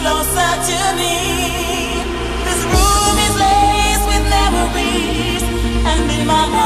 closer to me. My.